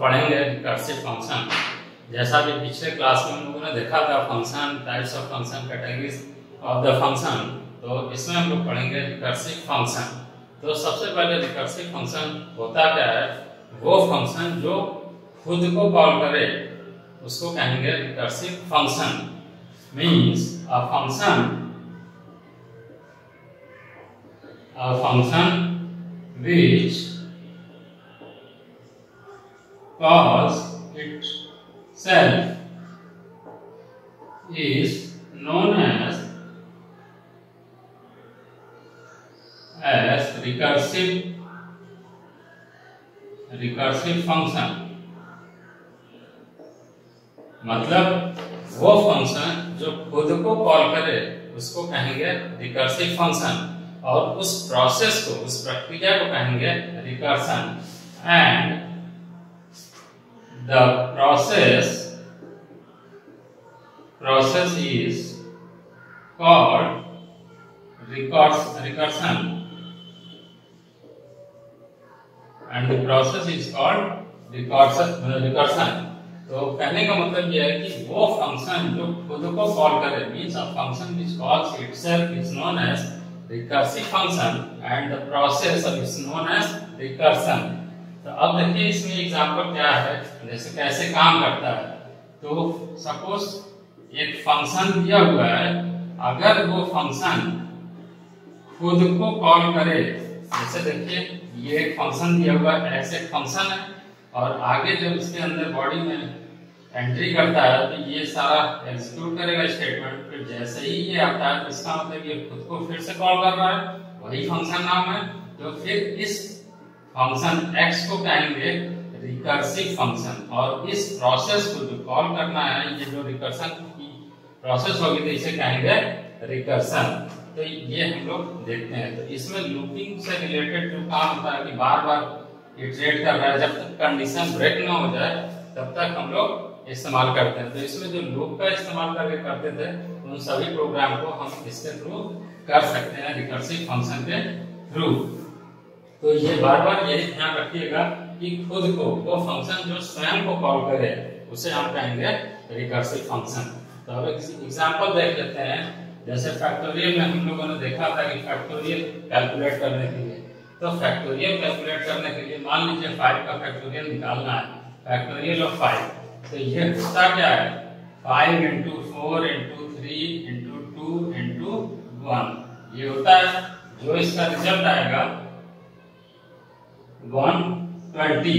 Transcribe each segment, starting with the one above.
पढ़ेंगे recursive function जैसा भी पिछले क्लास में हम लोगों ने देखा था function types of function categories of the function तो इसमें हम लोग पढ़ेंगे रिकर्सिव फ़ंक्शन तो सबसे पहले रिकर्सिव फ़ंक्शन होता क्या है? वो फ़ंक्शन जो खुद को कॉल करे, उसको कहेंगे recursive function means a function a function which calls itself is known as as recursive recursive function. मतलब वो फ़ंक्शन जो खुद को कॉल करे, उसको कहेंगे रिकर्सिव फ़ंक्शन और उस प्रोसेस को, उस प्रक्रिया को कहेंगे recursion and the process process is called recursion and the process is called recursion recursion तो कहने का मतलब यह है कि वो फ़ंक्शन जो खुद को कॉल करे means a function which calls itself is known as recursive function and the process is known as recursion. तो अब देखिए इसमें एग्जांपल क्या है? जैसे कैसे काम करता है। तो सपोज़ एक फ़ंक्शन दिया हुआ है। अगर वो फ़ंक्शन खुद को कॉल करे, जैसे देखिए ये एक फ़ंक्शन दिया हुआ है एक फ़ंक्शन है, और आगे जब इसके अंदर बॉडी में एंट्री करता है तो ये सारा एग्जीक्यूट करेगा स्टेटमेंट फिर जैसे ही ये आता है तो इसका मतलब ये खुद को फिर से कॉल कर रहा है। वही फ़ंक्शन नाम है। तो फिर इस फ़ंक्शन x को कहेंगे रिकर्सिव फ़ंक्शन और इस प्रोसेस को जो कॉल करना है, ये जो रिकर्सन की प्रोसेस होगी तो इसे कहेंगे रिकर्सन तो ये हम लोग देखते हैं। तो इसमें लूपिंग से रिलेटेड जो काम होता है कि बार बार इटरेट कर रहा है, जब तक कंडीशन ब्रेक ना हो जाए, तब तक हम लोग इस्तेमाल करते हैं। तो इसमें जो लूप का इस्तेमाल करके करते थे, उन सभी प्रोग्राम को हम इसके थ्रू कर सकते हैं रिकर्सिव फ़ंक्शन के थ्रू तो ये बार बार यही ध्यान रखिएगा कि खुद को, वो फ़ंक्शन जो स्वयं को कॉल करे, उसे हम कहेंगे रिकर्सिव फ़ंक्शन तो अब एक एग्जांपल देख लेते हैं। जैसे फैक्टोरियल में हम लोगों ने देखा था कि फैक्टोरियल कैलकुलेट करने के लिए। तो फैक्टोरियल कैलकुलेट करने के लिए मान लीजिए फाइव का फैक्टोरियल निकालना है। फैक्टोरियल ऑफ़ 5 तो ये होता क्या है? Five into four into three into two into one ये होता है। जो इसका रिज़ल्ट आएगा वन ट्वेंटी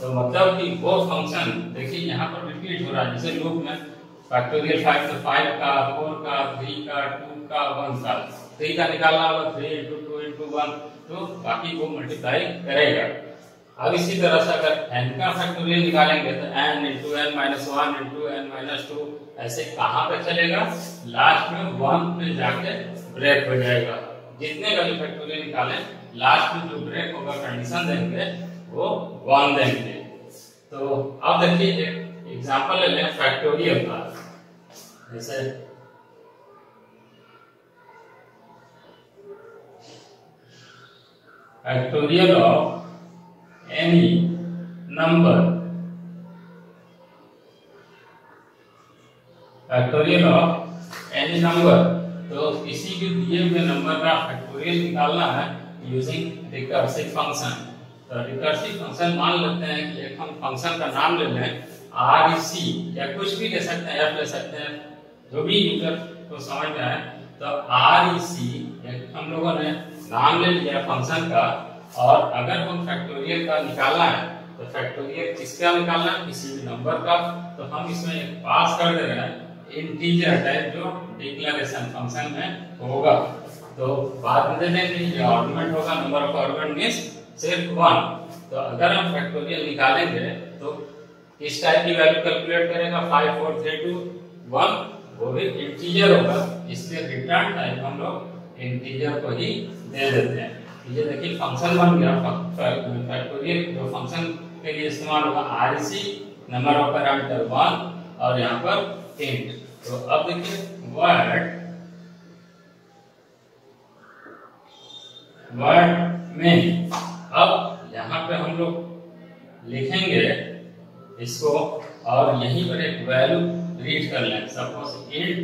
तो मतलब कि वो फ़ंक्शन देखिए यहाँ पर रिपीट हो रहा है, जैसे लूप में फैक्टोरियल फाइव तो फाइव का फोर का थ्री का टू का वन का। थ्री का निकालना होगा three into two into one तो बाकी वो मल्टीप्लाई करेगा। अब इसी तरह से अगर n का फैक्टोरियल निकालेंगे तो N into N minus one into N minus two ऐसे कहाँ पे चलेगा? लास्ट में वन पे जाके ब्रेक हो जाएगा। जितने का जो फैक्टोरियल निकालें लास्ट में जो ब्रेक होगा कंडीशन देंगे, वो वन देंगे। तो अब देखिए, एक एग्जांपल ले लें फैक्टोरियल का। जैसे factorial of any number factorial of any number तो किसी भी दिए हुए नंबर का फैक्टोरियल निकालना है। यूजिंग रिकर्सिव फ़ंक्शन तो रिकर्सिव फ़ंक्शन मान लेते हैं कि एक हम फ़ंक्शन का नाम ले लें आर सी या कुछ भी ले सकते हैं एफ़ ले सकते हैं, जो भी यूज़र को समझ में आए तो आर सी हम लोगों ने नाम ले लिया फ़ंक्शन का और अगर हम फैक्टोरियल का निकालना है तो फैक्टोरियल किसका निकालना है? किसी भी नंबर का। तो हम इसमें पास कर दे रहे हैं इंटीजर टाइप जो डिक्लेरेशन फ़ंक्शन में होगा। तो बाद में देखेंगे ये आर्गुमेंट होगा नंबर ऑफ़ आर्गुमेंट मींस सिर्फ़ वन तो अगर हम फैक्टोरियल निकालेंगे तो किस टाइप की वैल्यू कैलकुलेट करेगा 5 4 3 2 1 वो भी इंटीजर होगा। इसलिए रिटर्न टाइप हम लोग इंटीजर को ही दे देते हैं। ये देखिए फ़ंक्शन बन गया। फैक्टोरियल जो फ़ंक्शन के लिए इस्तेमाल होगा R C number of parameter one और यहाँ पर इंट तो अब देखिए वर्ड वर्ड में अब यहाँ पे हम लोग लिखेंगे इसको और यहीं पर एक वैल्यू रीड कर लें। सपोज़ इंट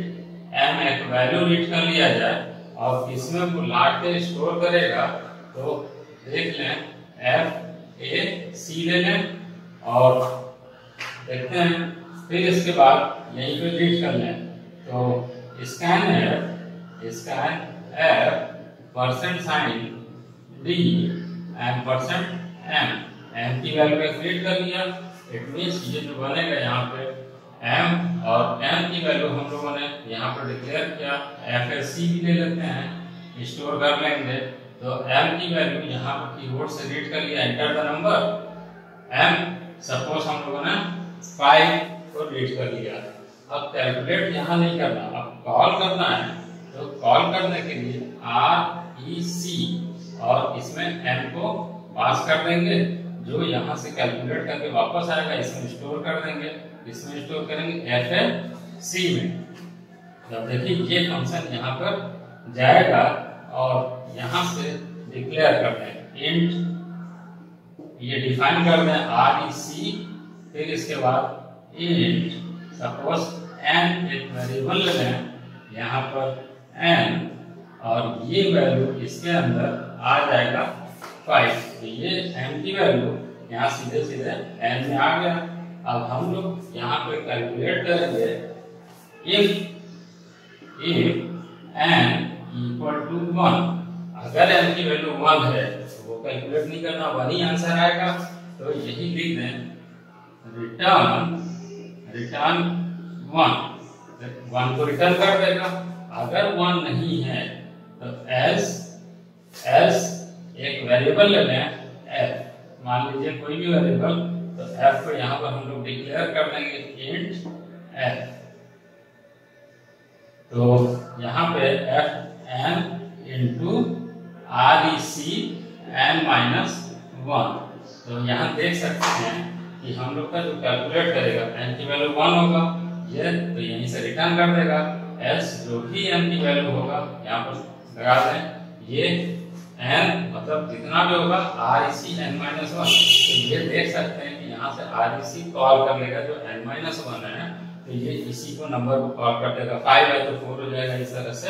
एम एक वैल्यू रीड कर लिया जाए और इसमें वो लाट के स्टोर करेगा तो देख लें एफ़ ए सी ले लें और देखते हैं, फिर इसके बाद यहीं पे रीड कर लें। तो स्कैन है scan F percent sign D and percent M M की वैल्यू का रीड कर लिया। इट मींस ये जो बनेगा यहाँ पे एम और एम की वैल्यू हम लोगों ने यहाँ पर डिक्लेयर किया। एफ़ एस सी भी ले लेते हैं स्टोर कर लेंगे। तो एम की वैल्यू यहाँ पर कीबोर्ड से रीड कर लिया। Enter the number M suppose हम लोगों ने फाइव को रीड कर लिया। अब कैलकुलेट यहाँ नहीं करना, अब कॉल करना है। तो कॉल करने के लिए आर ई सी और इसमें एम को पास कर देंगे, जो यहाँ से कैलकुलेट करके वापस आएगा, इसमें स्टोर कर देंगे। इसमें स्टोर करेंगे एफ़ एल सी में। जब देखिए, ये फ़ंक्शन यहाँ पर जाएगा और यहाँ से डिक्लेयर कर दें। इंट ये डिफाइन कर दें आर ई सी फिर इसके बाद इंट सपोज़ एन एक वेरिएबल ले यहाँ पर एन और ये वैल्यू इसके अंदर आ जाएगा फाइव तो ये एम की वैल्यू यहाँ सीधे सीधे एन में आ गया। अब हम लोग यहाँ पे कैलकुलेट करेंगे if if N equal to one अगर एन की वैल्यू वन है तो वो कैलकुलेट नहीं करना वन ही आंसर आएगा। तो यही लिख दें रिटर्न रिटर्न वन वन को रिटर्न कर देगा। अगर वन नहीं है तो एस एस एक वेरिएबल ले लें एफ़ मान लीजिए कोई भी वेरिएबल तो एफ़ को यहाँ पर हम लोग डिक्लेयर कर देंगे इंट एफ़ तो यहाँ पे F N into R E C N minus one तो यहाँ देख सकते हैं कि हम लोग का जो कैलकुलेट करेगा एन की वैल्यू वन होगा, ये तो यहीं से रिटर्न कर देगा। एस जो भी एन की वैल्यू होगा, यहाँ पर लगा दें, ये एन मतलब जितना भी होगा R C N minus one तो ये देख सकते हैं कि यहाँ से आर सी कॉल कर लेगा जो एन माइनस वन है तो ये इसी को नंबर को कॉल कर देगा। फाइव है तो फोर हो जाएगा इस तरह से।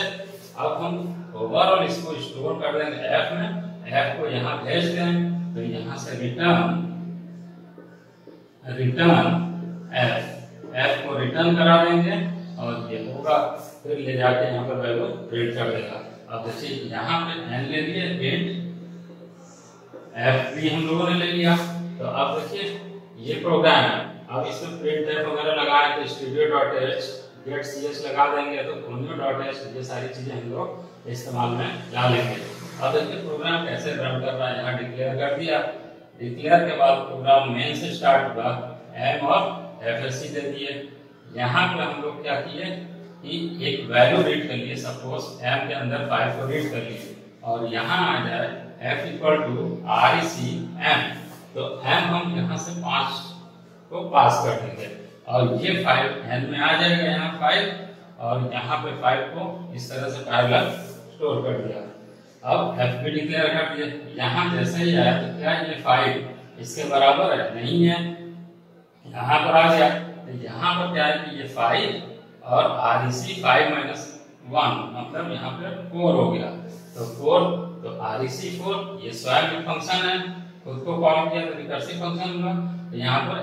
अब हम ओवरऑल इसको स्टोर कर देंगे एफ़ में। एफ़ को यहाँ भेज दें तो यहाँ से रिटर्न रिटर्न एफ़ एफ़ को रिटर्न करा देंगे, और ये होगा, फिर ले जाके यहाँ पर वैल्यू प्रिंट कर देगा। अब देखिए यहाँ पे एन ले लिए एट एफ़ भी हम लोगों ने ले लिया। तो अब देखिए, ये प्रोग्राम है। अब इसमें प्रिंट एफ़ वगैरह लगाए तो studio dot H get C H लगा देंगे तो ओनियो डॉट एच ये सारी चीज़ें हम लोग इस्तेमाल में ला लेंगे। अब देखिए प्रोग्राम कैसे रन कर रहा है, यहाँ डिक्लेयर कर दिया। डिक्लेयर के बाद प्रोग्राम मेन से स्टार्ट हुआ। एम और एफ़ एस सी दे दिए। यहाँ पे हम लोग क्या किए? एक वैल्यू रीड कर लिए सपोज़ एम के अंदर फाइव को रीड कर लिए, और यहाँ आ जाए F equal to R C M तो एम हम यहाँ से पाँच को पास कर देंगे। और ये फाइव एन में आ जाएगा यहाँ फाइव और यहाँ पे फाइव को इस तरह से पैरेलल स्टोर कर दिया। अब एफ़ भी डिक्लेयर कर दिया। यहाँ जैसे ही आया तो क्या ये फाइव इसके बराबर है? नहीं है। यहाँ पर आ गया। तो यहाँ पर क्या है कि ये फाइव और R C five minus one मतलब यहाँ पे फोर हो गया। तो फोर तो आर सी फोर ये स्वयं फ़ंक्शन है। खुद को कॉल किया तो रिकर्सिव फ़ंक्शन हुआ तो यहाँ पर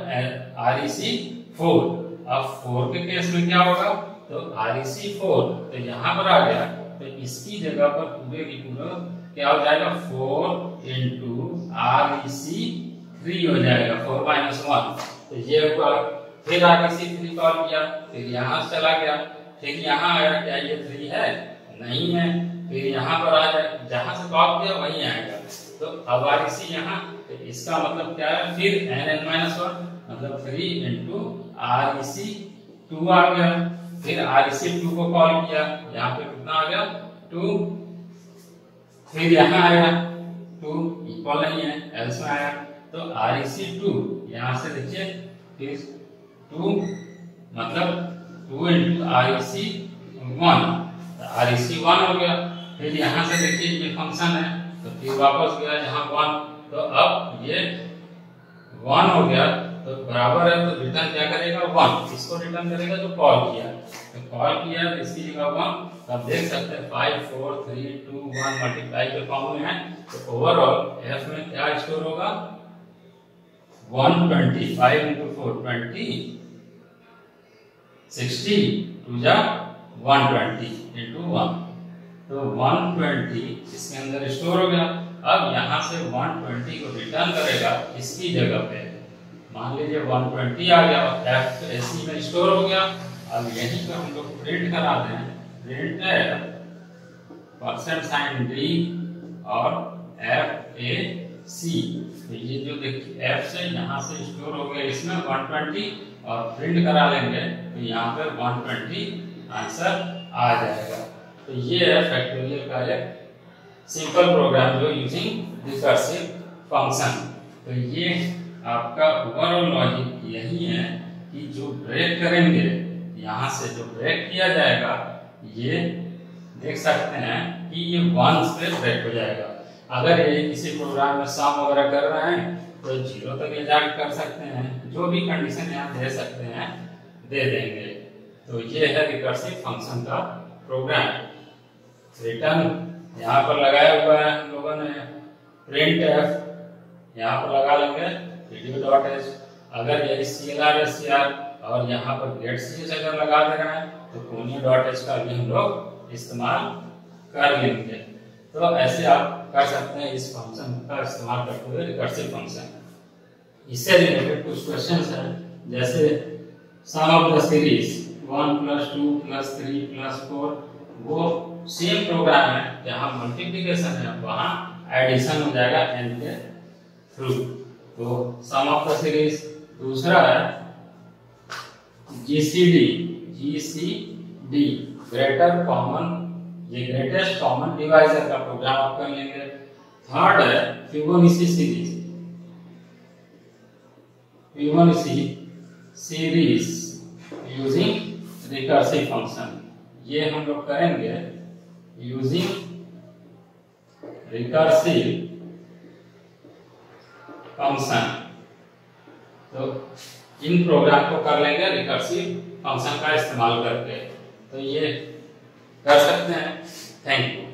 आर सी फोर अब फोर के केस में क्या होगा? तो आर सी फोर तो यहाँ पर आ गया। तो इसकी जगह पर पूरे की पूरा क्या हो जाएगा? Four into R C three हो जाएगा फोर माइनस वन तो ये हुआ फिर आगे सी थ्री कॉल किया, फिर यहाँ चला गया, फिर यहाँ आया, क्या ये थ्री है? नहीं है। फिर यहाँ पर आ जाए जहाँ से कॉल किया, वहीं आएगा। तो अब आर सी यहाँ तो इसका मतलब क्या है? फिर एन एन माइनस वन मतलब three into R C two आ गया। फिर आर सी टू को कॉल किया, यहाँ पे कितना आ गया? टू फिर यहाँ आया टू इक्वल नहीं है एल्स में आया। तो आर सी टू यहाँ से देखिए, फिर टू मतलब two into R C one R C one हो गया। फिर यहाँ से देखिए, ये फ़ंक्शन है। तो फिर वापस गया यहाँ वन तो अब ये वन हो गया। तो बराबर है तो रिटर्न क्या करेगा? वन इसको रिटर्न करेगा? जो कॉल किया। तो कॉल किया तो इसकी जगह वन तो आप देख सकते हैं five four three two one multiply के फॉर्म में है। तो ओवरऑल एफ़ में क्या स्टोर होगा? तो 120 इसके अंदर स्टोर हो गया। अब यहाँ से 120 को रिटर्न करेगा, इसकी जगह पे। मान लीजिए 120 आ गया, और एफ़ एसी में स्टोर हो गया। अब यहीं पर हम लोग प्रिंट करा दें। प्रिंट परसेंट साइन डी और एफ़ ए सी तो ये जो देखिए एफ़ से यहाँ से स्टोर हो गया, इसमें 120 और प्रिंट करा लेंगे तो यहाँ पर 120 आंसर आ जाएगा। तो ये है फैक्टोरियल का एक सिंपल प्रोग्राम जो यूजिंग रिकर्सिव फ़ंक्शन तो ये आपका ओवरऑल लॉजिक यही है कि जो ब्रेक करेंगे, यहाँ से जो ब्रेक किया जाएगा, ये देख सकते हैं कि ये वन पे ब्रेक हो जाएगा। अगर ये किसी प्रोग्राम में सम वगैरह कर रहे हैं तो ज़ीरो तक एग्जैक्ट कर सकते हैं। जो भी कंडीशन यहाँ दे सकते हैं, दे देंगे। तो ये है रिकर्सिव फ़ंक्शन का प्रोग्राम रिटर्न यहाँ पर लगाया हुआ है हम लोगों ने। प्रिंट एफ़ यहाँ पर लगा लेंगे। वीडियो डॉट एच अगर ये C L R S C R और यहाँ पर गेट सी एच अगर लगा दे रहे हैं तो कोनियो डॉट एच का भी हम लोग इस्तेमाल कर लेंगे। तो ऐसे आप कर सकते हैं इस फ़ंक्शन का इस्तेमाल करते हुए रिकर्सिव फ़ंक्शन इससे रिलेटेड कुछ क्वेश्चंस हैं जैसे sum of the series one plus two plus three plus four वो सेम प्रोग्राम है जहाँ मल्टीप्लिकेशन है वहाँ एडिशन हो जाएगा एन के थ्रू तो सम ऑफ़ द सीरीज़ दूसरा है जीसीडी जीसीडी ग्रेटर कॉमन ये ग्रेटेस्ट कॉमन डिवाइजर का प्रोग्राम आप कर लेंगे थर्ड है Fibonacci series Fibonacci series using recursive function ये हम लोग करेंगे यूजिंग रिकर्सिव फ़ंक्शन तो इन प्रोग्राम को कर लेंगे रिकर्सिव फ़ंक्शन का इस्तेमाल करके। तो ये कर सकते हैं थैंक यू